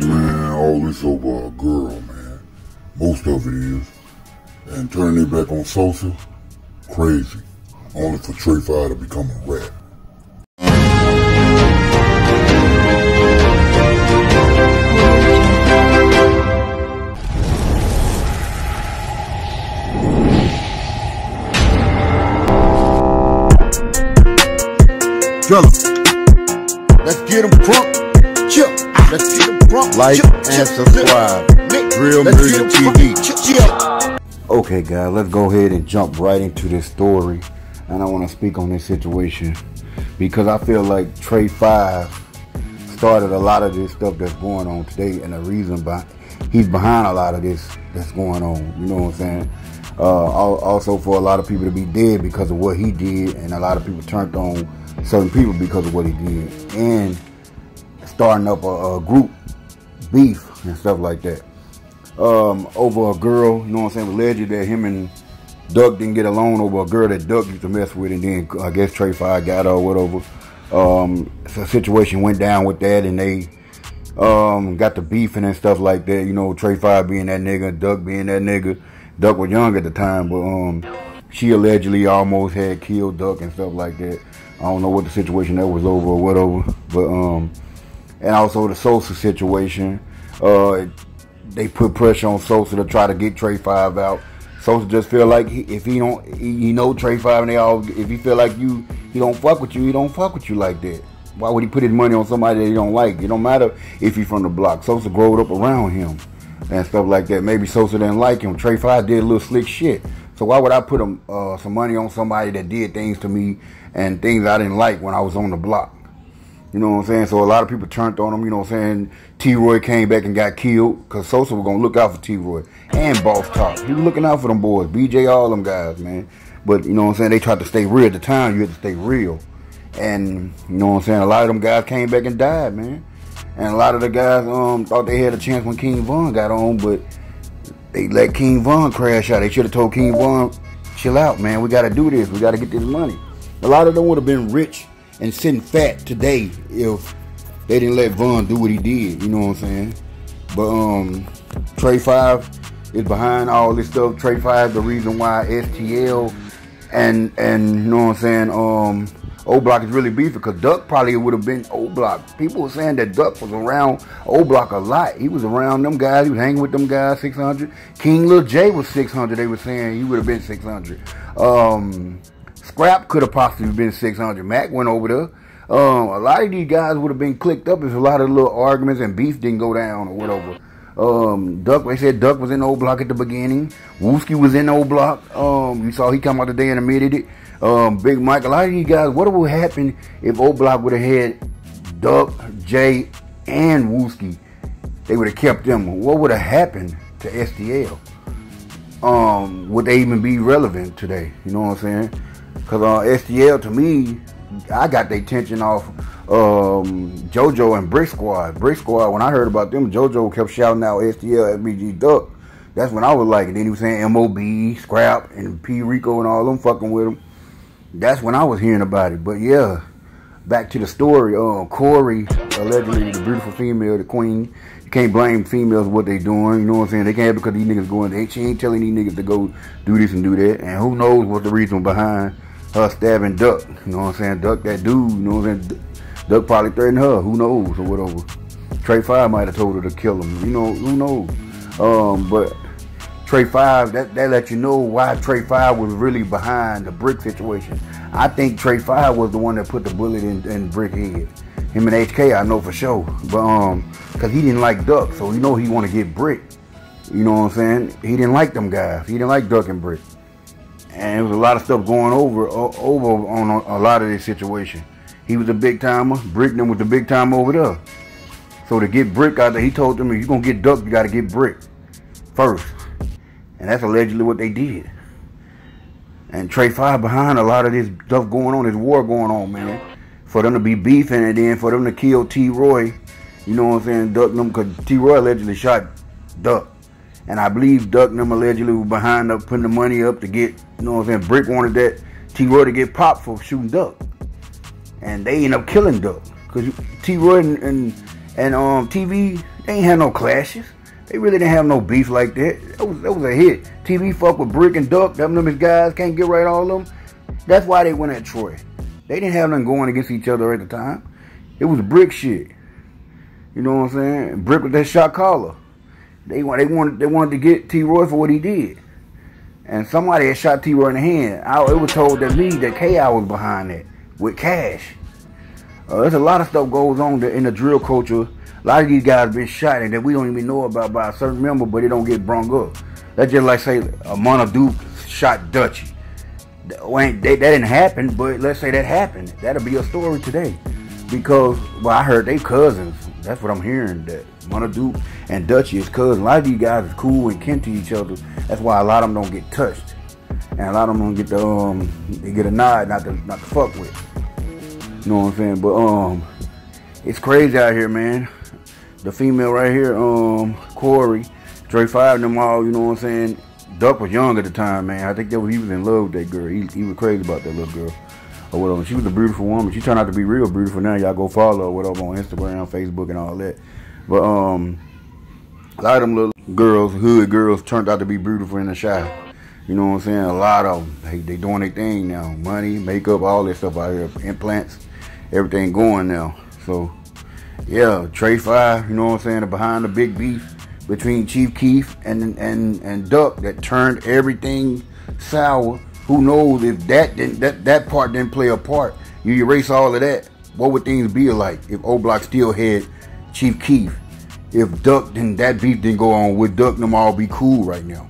Man, all this over a girl, man. Most of it is. And turning it back on Sosa, crazy. Only for Trey Five to become a rat. Like and subscribe. Real Music TV. crunk. Chill, chill. Okay, guys, let's go ahead and jump right into this story. And I want to speak on this situation because I feel like Trey Five started a lot of this stuff that's going on today, and the reason by he's behind a lot of this that's going on. You know what I'm saying? Uh, also, for a lot of people to be dead because of what he did, and a lot of people turned on certain people because of what he did, and starting up a, a group beef and stuff like that um, over a girl, you know what I'm saying, alleged that him and Duck didn't get along over a girl that Duck used to mess with, and then I guess Trey Five got her or whatever. Um, so situation went down with that, and they um, got the beefing and stuff like that. You know, Trey Five being that nigga, Duck being that nigga. Duck was young at the time, but um, she allegedly almost had killed Duck and stuff like that. I don't know what the situation that was over or whatever, but um, and also the Sosa situation. Uh, they put pressure on Sosa to try to get Trey Five out. Sosa just feel like he, if he don't, he, know Trey Five, and they all, if he feel like you, he don't fuck with you, he don't fuck with you like that. Why would he put his money on somebody that he don't like? It don't matter if he from the block. Sosa growed up around him and stuff like that. Maybe Sosa didn't like him. Trey Five did a little slick shit. So why would I put him, uh, some money on somebody that did things to me and things I didn't like when I was on the block? You know what I'm saying? So a lot of people turned on him. You know what I'm saying? T. Roy came back and got killed because Sosa was gonna look out for T. Roy and Boss Talk. He was looking out for them boys, BJ, all them guys, man. But you know what I'm saying? They tried to stay real at the time. You had to stay real, and you know what I'm saying? A lot of them guys came back and died, man. And a lot of the guys um thought they had a chance when King Von got on, but they let King Von crash out. They should have told King Von, chill out, man. We got to do this. We got to get this money. A lot of them would have been rich and sitting fat today if they didn't let Von do what he did. You know what I'm saying? But um, Trey Five is behind all this stuff. Trey Five, the reason why STL and and you know what I'm saying. Um, O Block is really beefing because Duck probably would have been O Block. People were saying that Duck was around O Block a lot. He was around them guys. He was hanging with them guys. 600. King Lil Jay was 600. They were saying he would have been 600. Um, Scrap could have possibly been 600. Mac went over there. Um, a lot of these guys would have been clicked up if a lot of little arguments and beef didn't go down or whatever. Um, Duck, they said Duck was in O Block at the beginning. Wooski was in O Block. Um, you saw he come out today and admitted it. Um, Big Mike, a lot of these guys, what would happen if O Block would have had Duck, Jay, and Wooski? They would have kept them. What would have happened to STL? Um, would they even be relevant today? You know what I'm saying? Because uh, STL to me, I got their attention off um, JoJo and Brick Squad. Brick Squad, when I heard about them, JoJo kept shouting out STL, FBG Duck. That's when I was like, and then he was saying MOB, Scrap, and P Rico and all them fucking with him. That's when I was hearing about it. But yeah, back to the story. Uh, Korie, allegedly the beautiful female, the queen. You can't blame females for what they doing. You know what I'm saying? They can't because these niggas going. She ain't telling these niggas to go do this and do that. And who knows what the reason behind her stabbing Duck. You know what I'm saying? Duck that dude. You know what I'm saying? Duck probably threatened her. Who knows or whatever. Trey Five might have told her to kill him. You know, who knows? Um, but Trey Five, that, that let you know why Trey Five was really behind the Brick situation. I think Trey Five was the one that put the bullet in, in Brick head. Him and HK, I know for sure. But um, cause he didn't like Duck, so you know he want to get Brick. You know what I'm saying? He didn't like them guys. He didn't like Duck and Brick. And there was a lot of stuff going over over on a, lot of this situation. He was a big timer. Brick them was the big timer over there. So to get Brick out there, he told them, if you're gonna get Duck, you gotta get Brick first. And that's allegedly what they did. And Trey Five behind a lot of this stuff going on, this war going on, man. For them to be beefing and then for them to kill T. Roy, you know what I'm saying, Duck them, because T. Roy allegedly shot Duck. And I believe Duck and them allegedly was behind up putting the money up to get, you know what I'm saying, Brick wanted that T. Roy to get popped for shooting Duck. And they end up killing Duck. Because T. Roy and, and, and um, TV They ain't had no clashes. They really didn't have no beef like that. That was, that was a hit. TV fuck with Brick and Duck. Them, them guys can't get right all of them. That's why they went at Troy. They didn't have nothing going against each other at the time. It was Brick shit. You know what I'm saying? Brick with that shot caller. They want they wanted they wanted to get T Roy for what he did. And somebody had shot T Roy in the hand. I, it was told that me that K I was behind that with cash. Uh, there's a lot of stuff goes on in the drill culture. A lot of these guys been shot and that we don't even know about by a certain member, but it don't get brung up. That's just like say a Munna Duke shot Dutchy. That didn't happen, but let's say that happened. That'll be a story today. Because well I heard they cousins. That's what I'm hearing. That Munna Duke and Dutchy is cousins. A lot of these guys is cool and kin to each other. That's why a lot of them don't get touched. And a lot of them don't get the um they get a nod not to not to fuck with. You know what I'm saying? But um, it's crazy out here, man. The female right here, um, Korie, Trey Five, them all. You know what I'm saying? Duck was young at the time, man. I think that was, he was in love with that girl. He, he was crazy about that little girl. Or whatever. She was a beautiful woman. She turned out to be real beautiful now. Y'all go follow her, whatever, on Instagram, Facebook, and all that. But um, a lot of them little girls, hood girls, turned out to be beautiful in the shower. You know what I'm saying? A lot of them, they, they doing their thing now. Money, makeup, all that stuff out here. Implants everything going now. So yeah, Trey Five, you know what I'm saying, behind the big beef between Chief Keef and and and Duck that turned everything sour. Who knows if that didn't that that part didn't play a part? You erase all of that. What would things be like if O Block still had Chief Keef? If Duck then that beef didn't go on, would Duck and them all be cool right now?